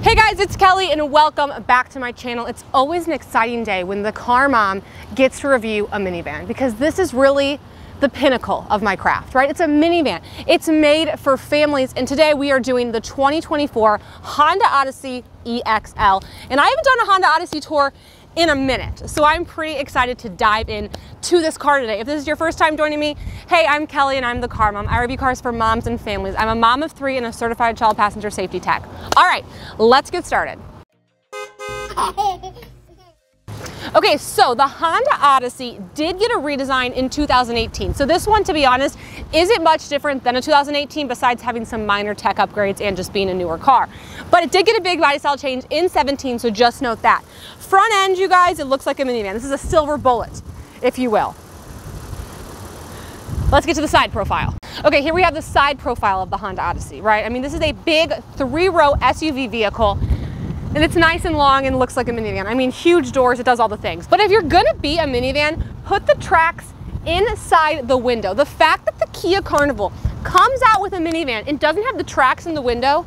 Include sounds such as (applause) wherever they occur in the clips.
Hey guys, it's Kelly and welcome back to my channel. It's always an exciting day when the car mom gets to review a minivan because this is really the pinnacle of my craft, right? It's a minivan. It's made for families and today we are doing the 2024 Honda Odyssey EXL. And I haven't done a Honda Odyssey tour in a minute. So I'm pretty excited to dive in to this car today. If this is your first time joining me, hey, I'm Kelly and I'm the car mom. I review cars for moms and families. I'm a mom of three and a certified child passenger safety tech. All right, let's get started. (laughs) Okay, so the Honda Odyssey did get a redesign in 2018. So this one, to be honest, isn't much different than a 2018 besides having some minor tech upgrades and just being a newer car. But it did get a big body style change in 17, so just note that. Front end, you guys, it looks like a minivan. This is a silver bullet, if you will. Let's get to the side profile. Okay, here we have the side profile of the Honda Odyssey, right? I mean, this is a big three-row SUV vehicle and it's nice and long and looks like a minivan. I mean, huge doors, it does all the things. But if you're gonna be a minivan, put the tracks inside the window. The fact that the Kia Carnival comes out with a minivan and doesn't have the tracks in the window,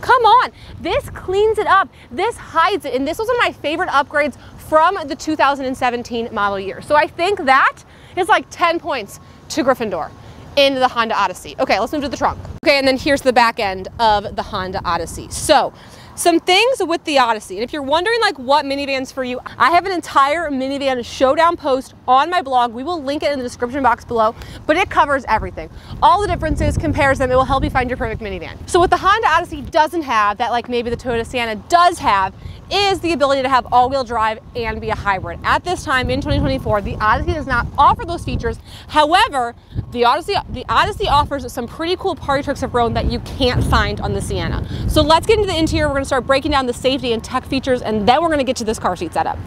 come on, this cleans it up. This hides it. And this was one of my favorite upgrades from the 2017 model year. So I think that is like 10 points to Gryffindor in the Honda Odyssey. Okay, let's move to the trunk. Okay, and then here's the back end of the Honda Odyssey. So some things with the Odyssey, and if you're wondering like what minivans for you, I have an entire minivan showdown post on my blog. We will link it in the description box below, but it covers everything. All the differences, compares them, it will help you find your perfect minivan. So what the Honda Odyssey doesn't have, that like maybe the Toyota Sienna does have, is the ability to have all-wheel drive and be a hybrid. At this time in 2024, the Odyssey does not offer those features. However, the Odyssey, the Odyssey offers some pretty cool party tricks of road that you can't find on the Sienna. So let's get into the interior. We're gonna start breaking down the safety and tech features, and then we're gonna get to this car seat setup.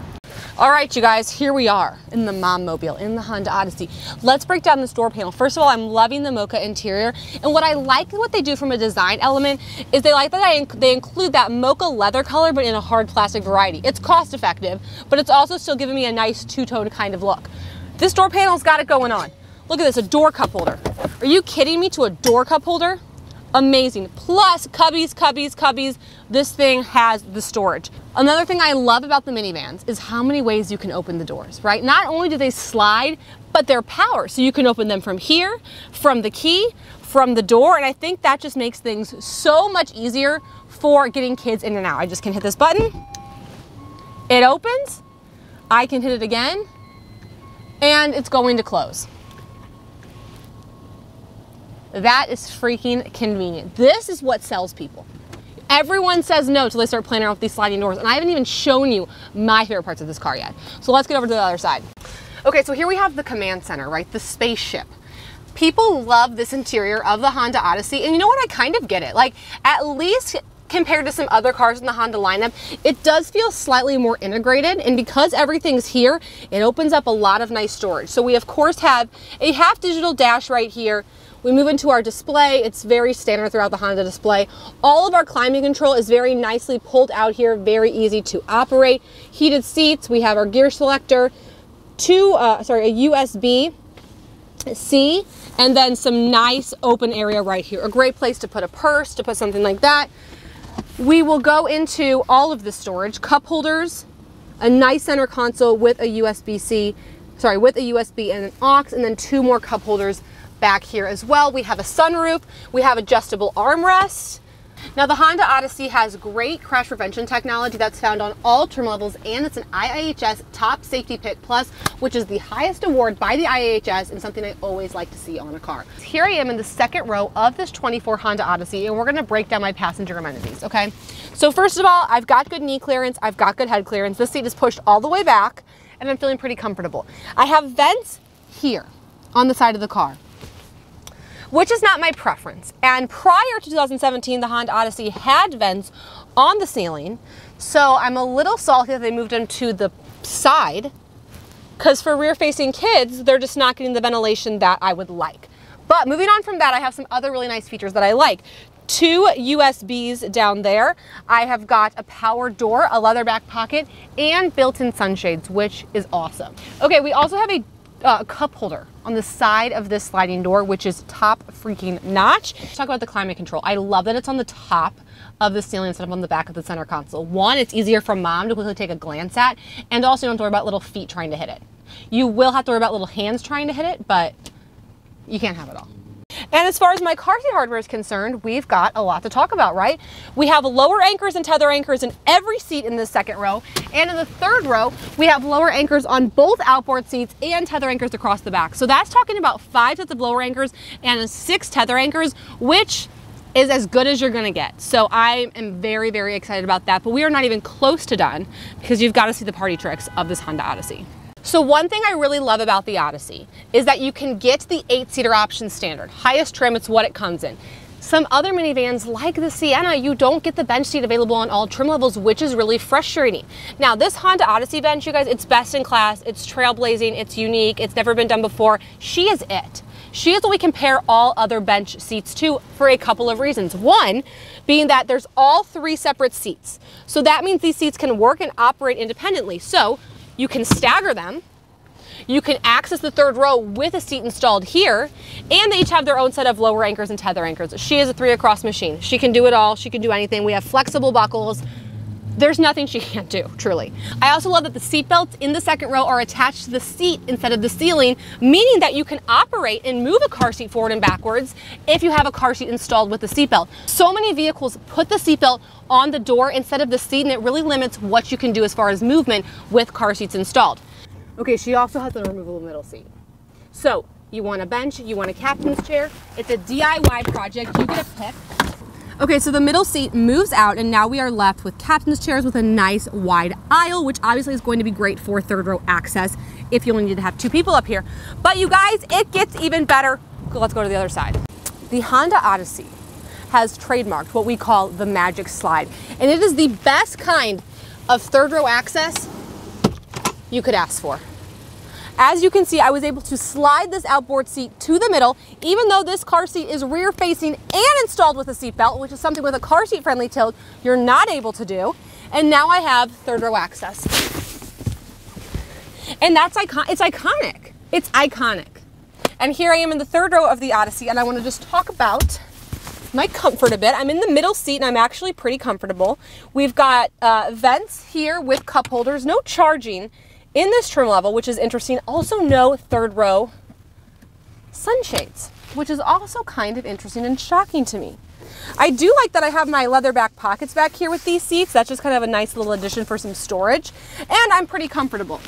All right, you guys, here we are in the Mom Mobile, in the Honda Odyssey. Let's break down the door panel. First of all, I'm loving the mocha interior. And what I like what they do from a design element is they like that I, they include that mocha leather color, but in a hard plastic variety. It's cost effective, but it's also still giving me a nice two-tone kind of look. This door panel's got it going on. Look at this, a door cup holder. Are you kidding me to a door cup holder? amazing. Plus cubbies, cubbies, cubbies. This thing has the storage. Another thing I love about the minivans is how many ways you can open the doors, right? Not only do they slide, but they're power. So you can open them from here, from the key, from the door. And I think that just makes things so much easier for getting kids in and out. I just can hit this button. It opens. I can hit it again and it's going to close. That is freaking convenient. This is what sells people. Everyone says no till they start playing around with these sliding doors. And I haven't even shown you my favorite parts of this car yet. So let's get over to the other side. Okay, so here we have the command center, right? The spaceship. People love this interior of the Honda Odyssey. And you know what? I kind of get it. Like, at least compared to some other cars in the Honda lineup, it does feel slightly more integrated. And because everything's here, it opens up a lot of nice storage. So we, of course, have a half digital dash right here we move into our display. It's very standard throughout the Honda display. All of our climate control is very nicely pulled out here, very easy to operate. Heated seats, we have our gear selector, two, uh, sorry, a USB C, and then some nice open area right here. A great place to put a purse, to put something like that. We will go into all of the storage, cup holders, a nice center console with a USB-C, sorry, with a USB and an aux, and then two more cup holders back here as well. We have a sunroof, we have adjustable armrests. Now the Honda Odyssey has great crash prevention technology that's found on all trim levels and it's an IIHS Top Safety Pick Plus, which is the highest award by the IIHS and something I always like to see on a car. Here I am in the second row of this 24 Honda Odyssey and we're gonna break down my passenger amenities, okay? So first of all, I've got good knee clearance, I've got good head clearance. This seat is pushed all the way back and I'm feeling pretty comfortable. I have vents here on the side of the car which is not my preference. And prior to 2017, the Honda Odyssey had vents on the ceiling. So I'm a little salty that they moved them to the side because for rear facing kids, they're just not getting the ventilation that I would like. But moving on from that, I have some other really nice features that I like. Two USBs down there. I have got a power door, a leather back pocket, and built-in sunshades, which is awesome. Okay, we also have a uh, cup holder on the side of this sliding door, which is top freaking notch. Let's talk about the climate control. I love that it's on the top of the ceiling instead of on the back of the center console. One, it's easier for mom to quickly take a glance at, and also you don't have to worry about little feet trying to hit it. You will have to worry about little hands trying to hit it, but you can't have it all. And as far as my car seat hardware is concerned, we've got a lot to talk about, right? We have lower anchors and tether anchors in every seat in the second row. And in the third row, we have lower anchors on both outboard seats and tether anchors across the back. So that's talking about five sets of lower anchors and six tether anchors, which is as good as you're gonna get. So I am very, very excited about that, but we are not even close to done because you've got to see the party tricks of this Honda Odyssey. So one thing I really love about the Odyssey is that you can get the eight-seater option standard. Highest trim, it's what it comes in. Some other minivans like the Sienna, you don't get the bench seat available on all trim levels, which is really frustrating. Now this Honda Odyssey bench, you guys, it's best in class, it's trailblazing, it's unique, it's never been done before. She is it. She is what we compare all other bench seats to for a couple of reasons. One, being that there's all three separate seats. So that means these seats can work and operate independently. So you can stagger them. You can access the third row with a seat installed here, and they each have their own set of lower anchors and tether anchors. She is a three across machine. She can do it all. She can do anything. We have flexible buckles. There's nothing she (laughs) can't do, truly. I also love that the seat belts in the second row are attached to the seat instead of the ceiling, meaning that you can operate and move a car seat forward and backwards if you have a car seat installed with the seatbelt. So many vehicles put the seatbelt on the door instead of the seat, and it really limits what you can do as far as movement with car seats installed. Okay, she also has a removable middle seat. So you want a bench, you want a captain's chair. It's a DIY project. You get a pick. Okay, so the middle seat moves out and now we are left with captain's chairs with a nice wide aisle, which obviously is going to be great for third row access if you only need to have two people up here. But you guys, it gets even better. Let's go to the other side. The Honda Odyssey has trademarked what we call the magic slide. And it is the best kind of third row access you could ask for. As you can see, I was able to slide this outboard seat to the middle, even though this car seat is rear facing and installed with a seat belt, which is something with a car seat friendly tilt you're not able to do. And now I have third row access. And that's icon it's iconic. It's iconic. And here I am in the third row of the Odyssey, and I want to just talk about my comfort a bit. I'm in the middle seat and I'm actually pretty comfortable. We've got uh, vents here with cup holders, no charging in this trim level, which is interesting, also no third row sunshades, which is also kind of interesting and shocking to me. I do like that I have my leather back pockets back here with these seats. That's just kind of a nice little addition for some storage. And I'm pretty comfortable.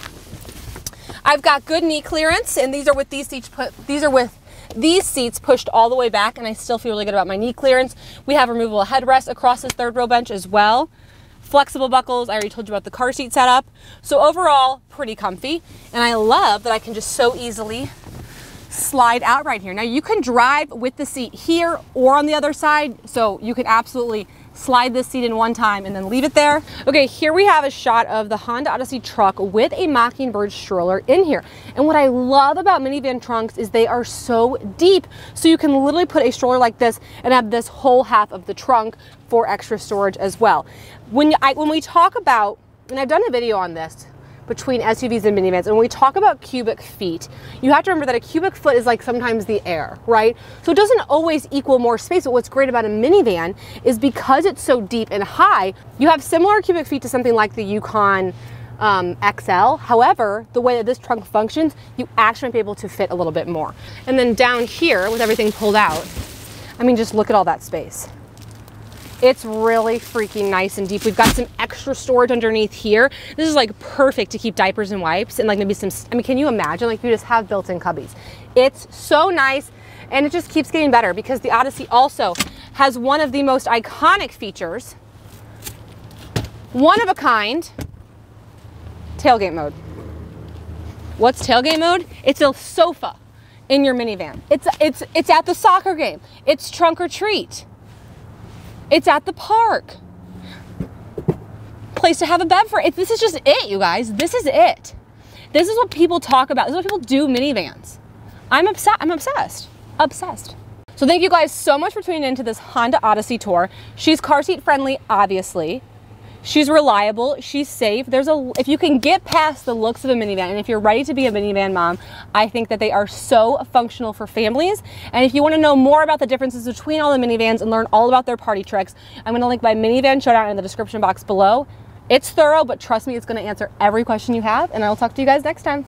I've got good knee clearance and these are with these seats put these are with these seats pushed all the way back and I still feel really good about my knee clearance. We have removable headrests across this third row bench as well flexible buckles. I already told you about the car seat setup. So overall, pretty comfy. And I love that I can just so easily slide out right here. Now you can drive with the seat here or on the other side. So you can absolutely slide this seat in one time and then leave it there. Okay, here we have a shot of the Honda Odyssey truck with a Mockingbird stroller in here. And what I love about minivan trunks is they are so deep. So you can literally put a stroller like this and have this whole half of the trunk for extra storage as well. When, I, when we talk about, and I've done a video on this, between SUVs and minivans. And when we talk about cubic feet, you have to remember that a cubic foot is like sometimes the air, right? So it doesn't always equal more space, but what's great about a minivan is because it's so deep and high, you have similar cubic feet to something like the Yukon um, XL. However, the way that this trunk functions, you actually might be able to fit a little bit more. And then down here with everything pulled out, I mean, just look at all that space. It's really freaking nice and deep. We've got some extra storage underneath here. This is like perfect to keep diapers and wipes and like maybe some, I mean, can you imagine like you just have built-in cubbies. It's so nice and it just keeps getting better because the Odyssey also has one of the most iconic features, one of a kind, tailgate mode. What's tailgate mode? It's a sofa in your minivan. It's, it's, it's at the soccer game. It's trunk or treat. It's at the park. Place to have a bed for. It, this is just it, you guys. This is it. This is what people talk about. This is what people do minivans. I'm obsessed. I'm obsessed. Obsessed. So thank you guys so much for tuning into this Honda Odyssey tour. She's car seat friendly, obviously. She's reliable, she's safe. There's a if you can get past the looks of a minivan and if you're ready to be a minivan mom, I think that they are so functional for families. And if you want to know more about the differences between all the minivans and learn all about their party tricks, I'm going to link my minivan showdown in the description box below. It's thorough, but trust me, it's going to answer every question you have, and I will talk to you guys next time.